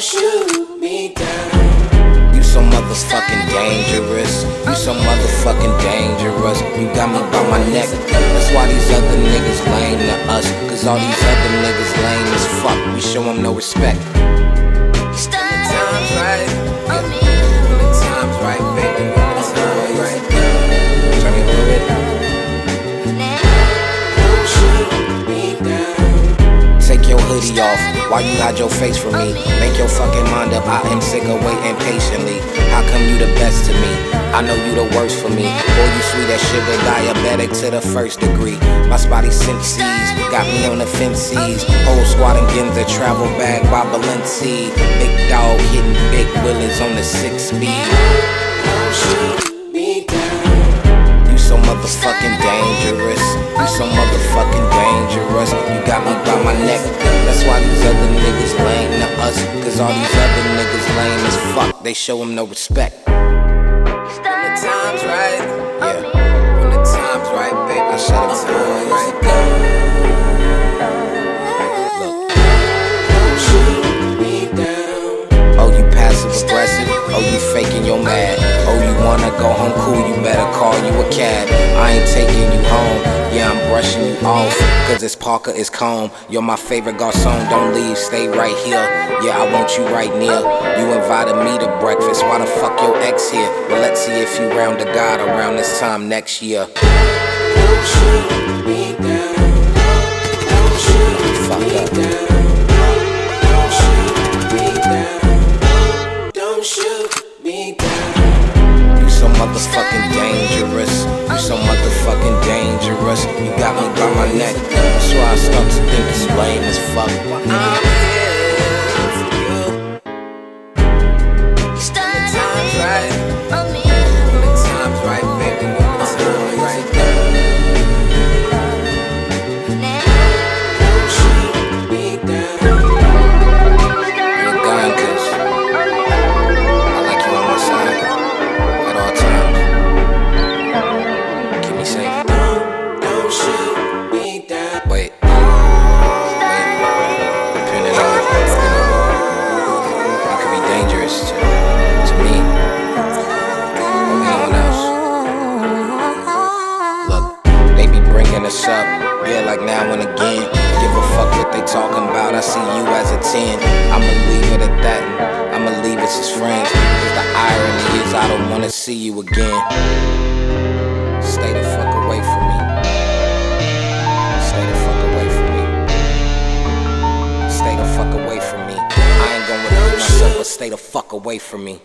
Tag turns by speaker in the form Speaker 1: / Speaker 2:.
Speaker 1: Shoot me down.
Speaker 2: You so motherfucking dangerous. You so motherfucking dangerous. You got me by my neck. That's why these other niggas lame to us. Cause all these other niggas lame as fuck. We show them no respect. Hoodie off while you hide your face from me. Make your fucking mind up. I am sick of waiting patiently. How come you the best to me? I know you the worst for me. Boy, you sweet as sugar, diabetic to the first degree. My spidey senses got me on the fences. Whole squad and Ginza travel bag by Balenci. Big dog hitting big willies on the six speed. You so motherfucking dangerous. You so motherfucking dangerous. You got me by my neck. That's why these other niggas lame to us. Cause all these other niggas lame as fuck. They show them no respect.
Speaker 1: When the times right.
Speaker 2: Yeah,
Speaker 1: When the times right, baby.
Speaker 2: I
Speaker 1: the
Speaker 2: for
Speaker 1: times
Speaker 2: right. Look. Oh, you passive aggressive. Oh, you faking your mad. Wanna go home cool. You better call you a cab. I ain't taking you home. Yeah, I'm brushing you off. Cause it's Parker, it's calm. You're my favorite garçon. Don't leave, stay right here. Yeah, I want you right near. You invited me to breakfast. Why the fuck your ex here? Well, let's see if you round the God around this time next year. Neck. That's why I start to think it's lame as fuck. Uh, like now and again. Give a fuck what they talking about. I see you as a 10. I'ma leave it at that. I'ma leave us as friends. Cause the irony is, I don't wanna see you again. Stay the fuck away from me. Stay the fuck away from me. Stay the fuck away from me. I ain't gonna repeat myself, but stay the fuck away from me.